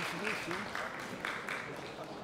Continue, sim.